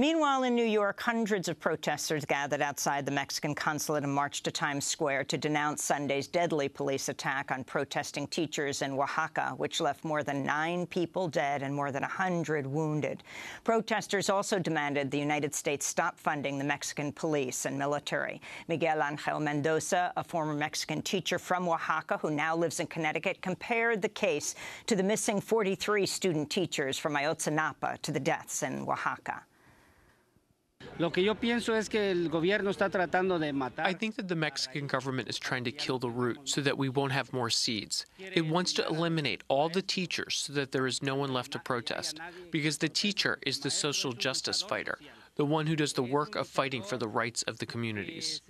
Meanwhile, in New York, hundreds of protesters gathered outside the Mexican consulate and marched to Times Square to denounce Sunday's deadly police attack on protesting teachers in Oaxaca, which left more than nine people dead and more than 100 wounded. Protesters also demanded the United States stop funding the Mexican police and military. Miguel Angel Mendoza, a former Mexican teacher from Oaxaca who now lives in Connecticut, compared the case to the missing 43 student teachers from Ayotzinapa to the deaths in Oaxaca. Lo que yo pienso es que el gobierno está tratando de matar. I think that the Mexican government is trying to kill the root so that we won't have more seeds. It wants to eliminate all the teachers so that there is no one left to protest. Because the teacher is the social justice fighter, the one who does the work of fighting for the rights of the communities.